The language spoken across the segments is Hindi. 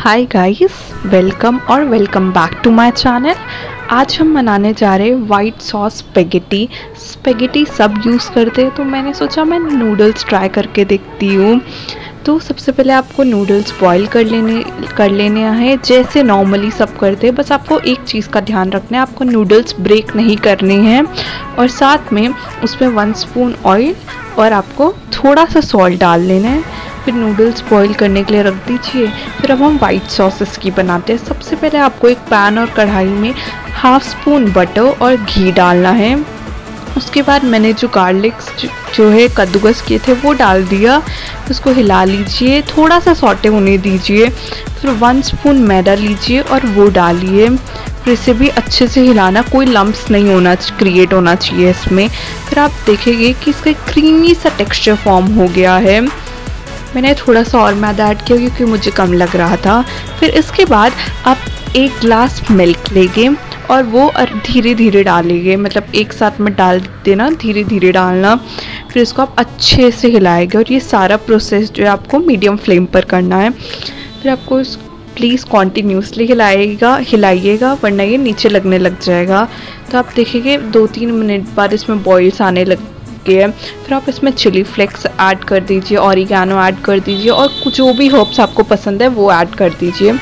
हाय गाइस वेलकम और welcome back to my channel आज हम बनाने जा रहे हैं वाइट सॉस स्पेगेटी स्पेगेटी सब यूज़ करते हैं तो मैंने सोचा मैं नूडल्स ट्राई करके देखती हूँ। तो सबसे पहले आपको नूडल्स बॉईल कर लेने कर लेने हैं। जैसे नॉर्मली सब करते हैं, बस आपको एक चीज़ का ध्यान रखना है, आपको नूडल्स ब्रेक नहीं करने हैं। और साथ में उसमें वन स्पून ऑयल और आपको थोड़ा सा सॉल्ट डाल लेना है। फिर नूडल्स बॉईल करने के लिए रख दीजिए। फिर अब हम वाइट सॉस इसकी बनाते हैं। सबसे पहले आपको एक पैन और कढ़ाई में हाफ़ स्पून बटर और घी डालना है। उसके बाद मैंने जो गार्लिक्स जो है कद्दूकस किए थे, वो डाल दिया। उसको हिला लीजिए। थोड़ा सा सॉटे होने दीजिए। फिर वन स्पून मैदा लीजिए और वो डालिए। फिर इसे भी अच्छे से हिलाना। कोई लम्ब्स नहीं होना क्रिएट होना चाहिए इसमें। फिर आप देखेंगे कि इसका क्रीमी सा टेक्सचर फॉर्म हो गया है। मैंने थोड़ा सा और मैदा ऐड किया क्योंकि मुझे कम लग रहा था। फिर इसके बाद आप एक ग्लास मिल्क लेंगे और वो धीरे धीरे डालेंगे। मतलब एक साथ में डाल देना धीरे धीरे डालना। फिर इसको आप अच्छे से हिलाएँगे और ये सारा प्रोसेस जो है आपको मीडियम फ्लेम पर करना है। फिर आपको इस प्लीज़ कॉन्टीन्यूसली हिलाएगा, हिलाइएगा, वरना ये नीचे लगने लग जाएगा। तो आप देखेंगे दो तीन मिनट बाद इसमें बॉइल्स आने लग गए फिर आप इसमें चिली फ्लेक्स ऐड कर दीजिए ऑरिगेनो ऐड कर दीजिए और जो भी हर्ब्स आपको पसंद है वो ऐड कर दीजिए।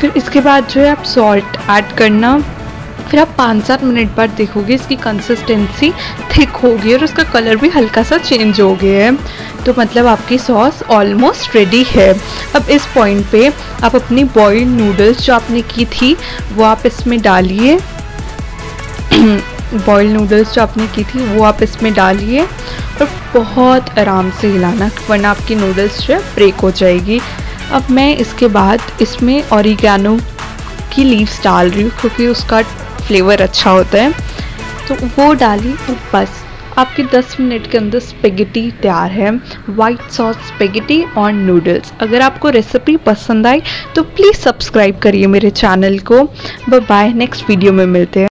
फिर इसके बाद जो है आप सॉल्ट ऐड करना। फिर आप पाँच सात मिनट बाद देखोगे इसकी कंसिस्टेंसी थिक होगी और उसका कलर भी हल्का सा चेंज हो गया है। तो मतलब आपकी सॉस ऑलमोस्ट रेडी है। अब इस पॉइंट पे आप अपनी बॉइल्ड नूडल्स जो आपने की थी, वो आप इसमें डालिए। बॉयल नूडल्स जो आपने की थी, वो आप इसमें डालिए और बहुत आराम से हिलाना, वरना आपकी नूडल्स जो है ब्रेक हो जाएगी। अब मैं इसके बाद इसमें औरिगानो की लीव्स डाल रही हूँ क्योंकि उसका फ्लेवर अच्छा होता है। तो वो डाली और बस, आपके 10 मिनट के अंदर स्पेगेटी तैयार है। वाइट सॉस स्पेगेटी और नूडल्स अगर आपको रेसिपी पसंद आई तो प्लीज़ सब्सक्राइब करिए मेरे चैनल को। बाय नेक्स्ट वीडियो में मिलते हैं।